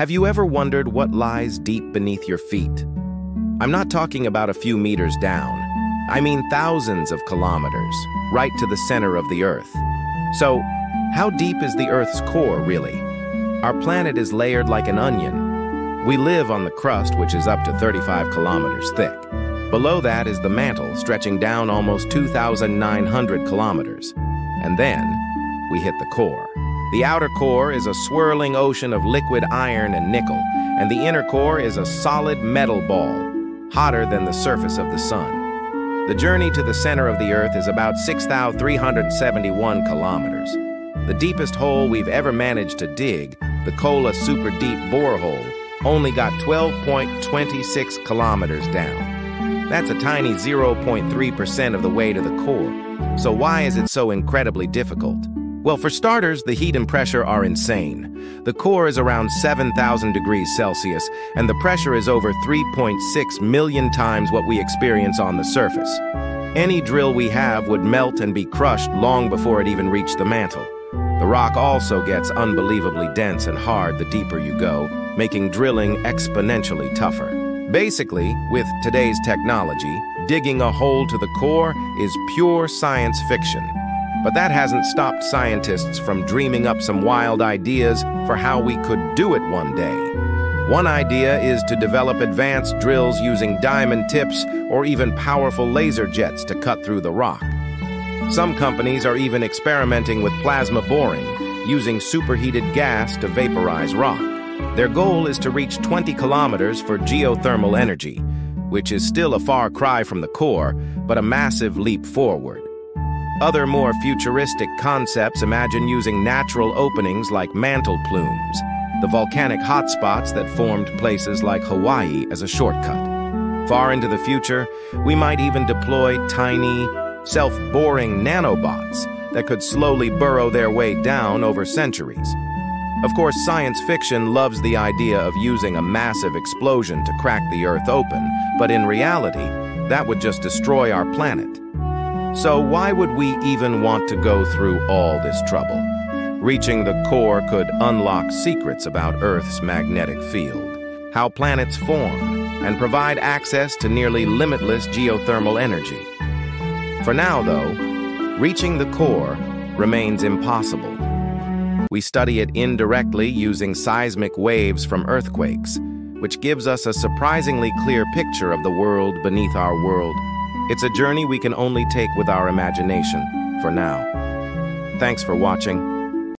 Have you ever wondered what lies deep beneath your feet? I'm not talking about a few meters down. I mean thousands of kilometers, right to the center of the Earth. So, how deep is the Earth's core, really? Our planet is layered like an onion. We live on the crust, which is up to 35 kilometers thick. Below that is the mantle, stretching down almost 2,900 kilometers. And then, we hit the core. The outer core is a swirling ocean of liquid iron and nickel, and the inner core is a solid metal ball, hotter than the surface of the sun. The journey to the center of the Earth is about 6,371 kilometers. The deepest hole we've ever managed to dig, the Kola Super Deep Borehole, only got 12.26 kilometers down. That's a tiny 0.3% of the way to the core. So why is it so incredibly difficult? Well, for starters, the heat and pressure are insane. The core is around 7,000 degrees Celsius, and the pressure is over 3.6 million times what we experience on the surface. Any drill we have would melt and be crushed long before it even reached the mantle. The rock also gets unbelievably dense and hard the deeper you go, making drilling exponentially tougher. Basically, with today's technology, digging a hole to the core is pure science fiction. But that hasn't stopped scientists from dreaming up some wild ideas for how we could do it one day. One idea is to develop advanced drills using diamond tips or even powerful laser jets to cut through the rock. Some companies are even experimenting with plasma boring, using superheated gas to vaporize rock. Their goal is to reach 20 kilometers for geothermal energy, which is still a far cry from the core, but a massive leap forward. Other more futuristic concepts imagine using natural openings like mantle plumes, the volcanic hotspots that formed places like Hawaii as a shortcut. Far into the future, we might even deploy tiny, self-boring nanobots that could slowly burrow their way down over centuries. Of course, science fiction loves the idea of using a massive explosion to crack the Earth open, but in reality, that would just destroy our planet. So why would we even want to go through all this trouble? Reaching the core could unlock secrets about Earth's magnetic field, how planets form, and provide access to nearly limitless geothermal energy. For now, though, reaching the core remains impossible. We study it indirectly using seismic waves from earthquakes, which gives us a surprisingly clear picture of the world beneath our world it's a journey we can only take with our imagination, for now. Thanks for watching.